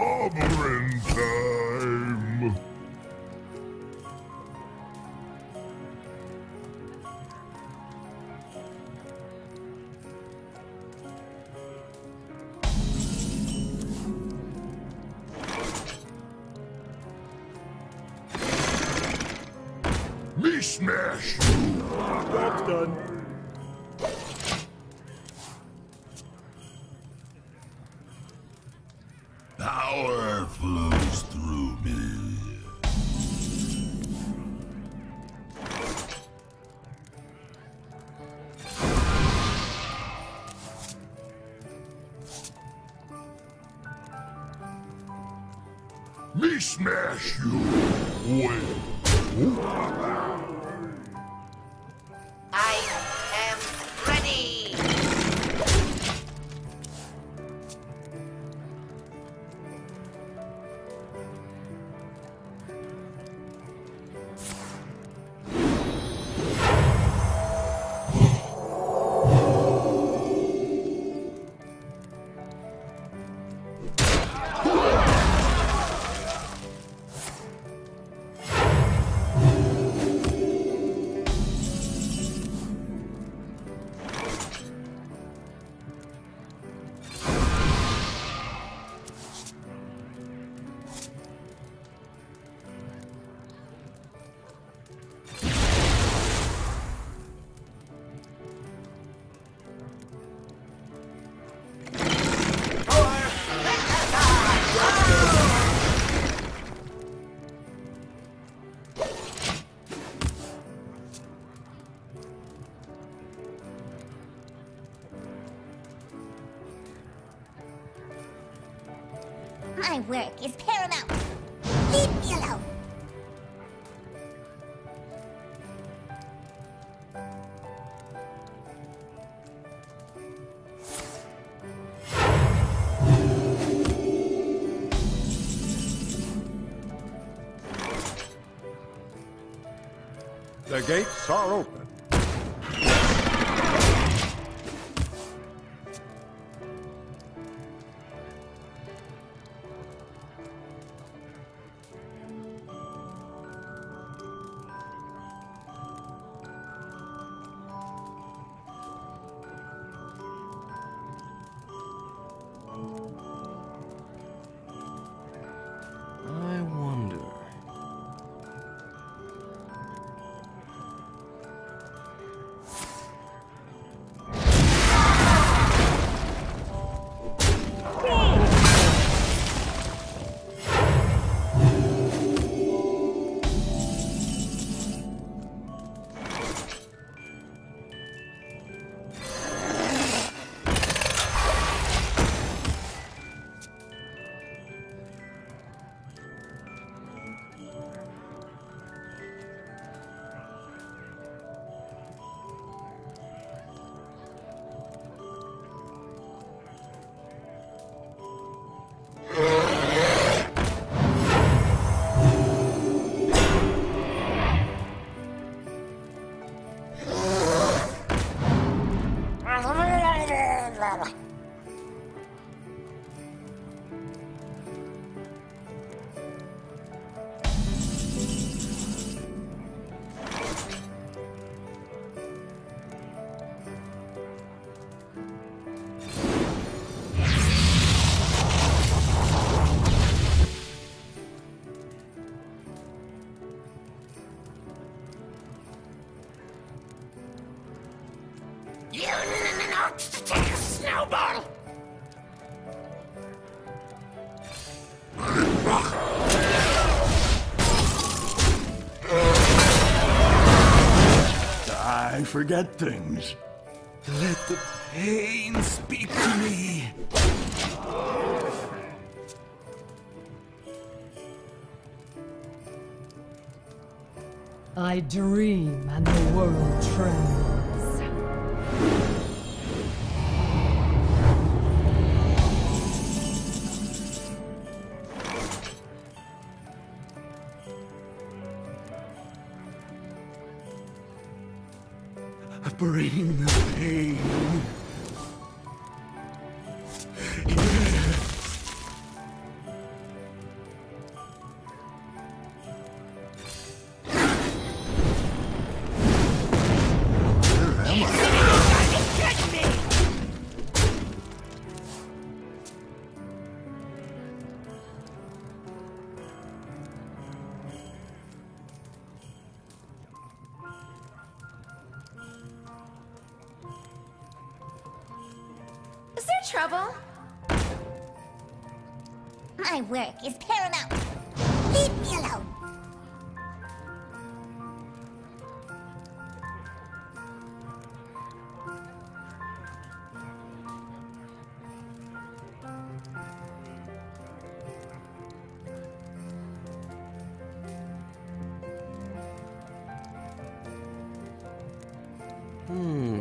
Time! Me smash! Job's done. Power flows through me. Me smash you! Wait. Work is paramount. Leave me alone. The gates are open. You know take a snowball. I forget things. Let the pain speak to me. I dream and the world trembles. Bring the pain. Trouble? My work is paramount. Leave me alone. How